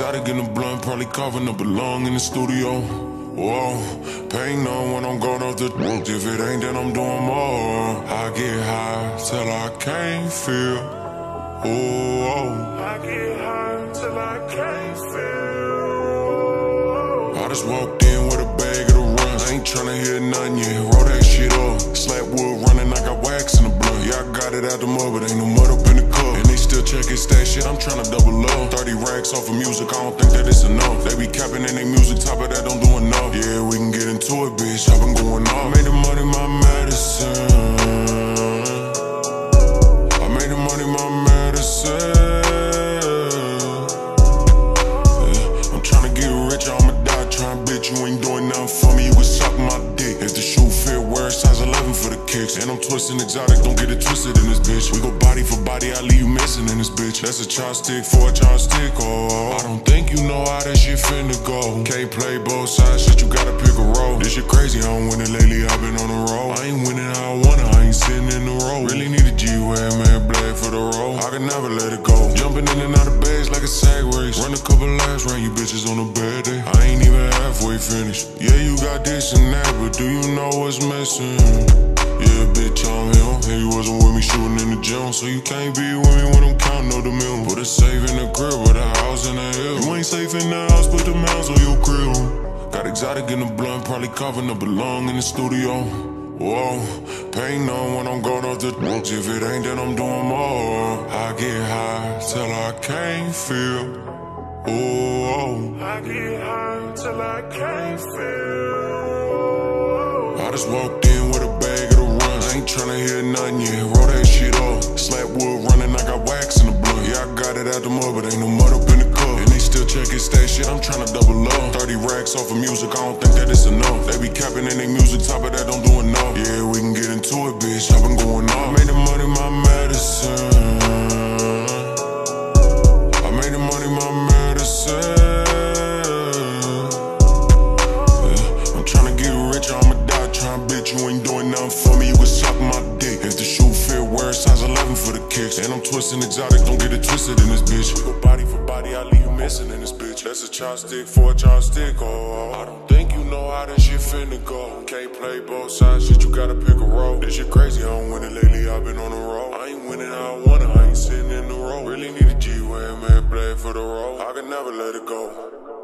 exotic in the blunt, probably carving up a lung in the studio. Whoa, pain on when I'm going off the If it ain't, then I'm doing more. I get high till I can't feel. Oh, I get high till I can't feel. I just walked in with a bag of the runs. I ain't tryna hear nothing yet. Roll that shit up. Slap wood running, I got wax in the blood. Yeah, I got it out the mud, but ain't no mud up in the cup. And they still checking stat shit, I'm tryna double up. 30 racks off of music, I don't think that it's enough. They be capping in their music, top of that don't do enough. Yeah, kicks. And I'm twisting exotic, don't get it twisted in this bitch. We go body for body, I leave you missing in this bitch. That's a chopstick for a chopstick, oh, oh. I don't think you know how that shit finna go. Can't play both sides, shit, you gotta pick a role. This shit crazy, I don't win it lately, I've been on the road. I ain't winning how I wanna, I ain't sitting in the road. Really need a G-Way, man, black for the road. I can never let it go. Jumping in and out of bags like a race. Run a couple laps, run you bitches on a bad day. I ain't even halfway finished. Yeah, you got this and that, but do you know what's missing? Bitch, I'm him. And you wasn't with me shooting in the gym, so you can't be with me when I'm counting up the million. Put a safe in the crib, but a house in the hill. You ain't safe in the house, put the mouse on your crib. Got exotic in the blunt, probably carving up a lung in the studio. Whoa, pain on when I'm going off the drugs. If it ain't, then I'm doing more. I get high till I can't feel. Oh, I get high till I can't feel. I just walked in ain't tryna hear nothing yet. Roll that shit up. Slap wood running, I got wax in the blood. Yeah, I got it out the mud, but ain't no mud up in the cup. And they still checking stat shit, I'm tryna double up. 30 racks off of music, I don't think that it's enough. They be capping in their music, top of that don't do enough. Yeah, we can get into it, bitch. I've been going off. Made the money doing nothing for me, you can suck my dick. If the shoe fit, wear size 11 for the kicks. And I'm twisting exotic, don't get it twisted in this bitch. Go body for body, I leave you missing in this bitch. That's a chopstick for a chopstick, oh. oh. I don't think you know how this shit finna go. Can't play both sides, shit, you gotta pick a role. This shit crazy, I don't win it lately, I've been on the road. I ain't winning how I wanna, I ain't sitting in the road. Really need a G-Way, man, blade for the road. I can never let it go.